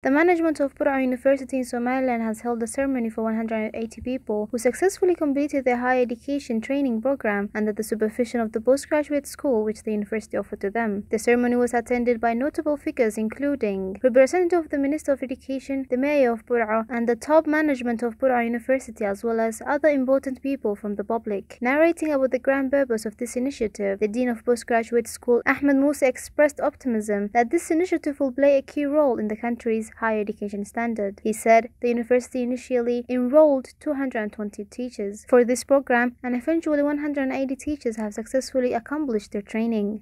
The management of Burao University in Somaliland has held a ceremony for 180 people who successfully completed their higher education training program under the supervision of the postgraduate school which the university offered to them. The ceremony was attended by notable figures including representative of the Minister of Education, the Mayor of Burao, and the top management of Burao University as well as other important people from the public. Narrating about the grand purpose of this initiative, the Dean of Postgraduate School, Ahmed Musa, expressed optimism that this initiative will play a key role in the country's higher education standard. He said the university initially enrolled 220 teachers for this program and eventually 180 teachers have successfully accomplished their training.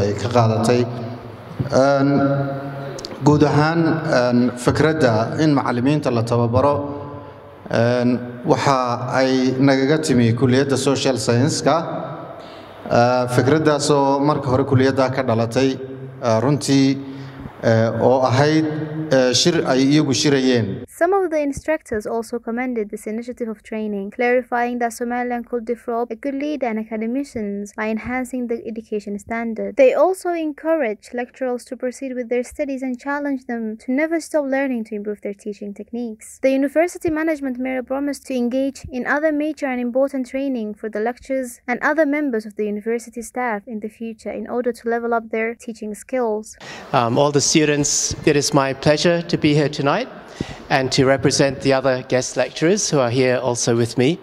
ay ka qaadatay guud ahaan fikradda in macallimiinta la tababaro waxa ay nagaga timi kuliyadda social science-ka fikraddaasoo marka hore kuliyaddaa ka dhalatay runtii Some of the instructors also commended this initiative of training, clarifying that Somaliland could develop a good leader and academicians by enhancing the education standard. They also encourage lecturers to proceed with their studies and challenge them to never stop learning to improve their teaching techniques. The university management made promised to engage in other major and important training for the lecturers and other members of the university staff in the future in order to level up their teaching skills. Um, all the students, it is my pleasure to be here tonight and to represent the other guest lecturers who are here also with me.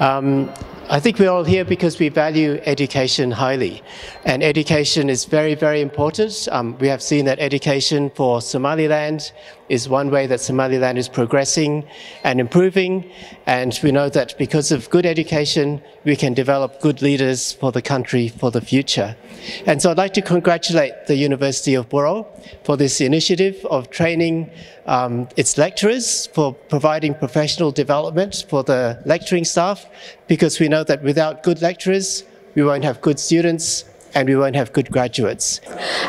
Um, I think we're all here because we value education highly, and education is very, very important. Um, we have seen that education for Somaliland is one way that Somaliland is progressing and improving, and we know that because of good education, we can develop good leaders for the country for the future. And so I'd like to congratulate the University of Burao for this initiative of training um, its lecturers, for providing professional development for the lecturing staff, because we know that without good lecturers, we won't have good students and we won't have good graduates.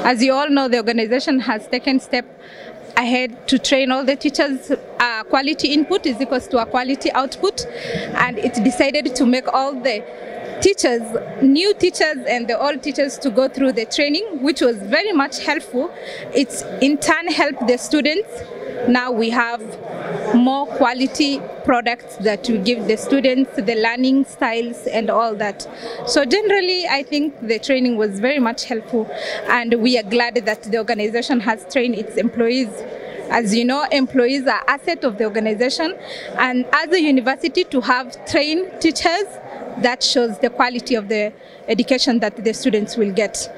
As you all know, the organization has taken step ahead to train all the teachers. Uh, quality input is equals to a quality output, and it decided to make all the teachers, new teachers and the old teachers to go through the training, which was very much helpful. It's in turn helped the students. Now we have more quality products that we give the students, the learning styles and all that. So generally, I think the training was very much helpful and we are glad that the organization has trained its employees as you know, employees are asset of the organization, and as a university to have trained teachers, that shows the quality of the education that the students will get.